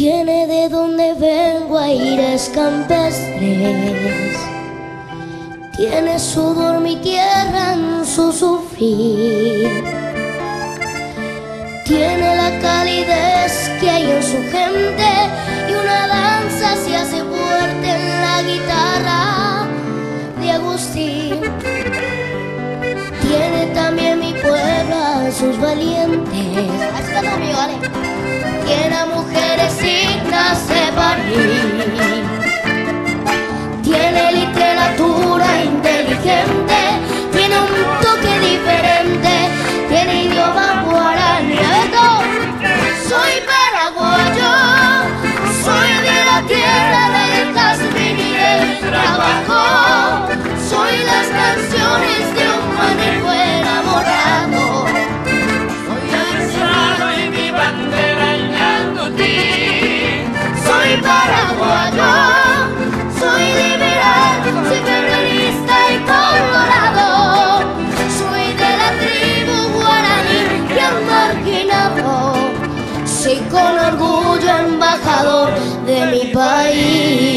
Tiene de donde vengo aires campestres. Tiene sudor mi tierra en su sufrir. Tiene la calidez que hay en su gente y una danza se hace fuerte en la guitarra de Agustín. Tiene también mi pueblo a sus valientes. Tiene con orgullo embajador de mi país.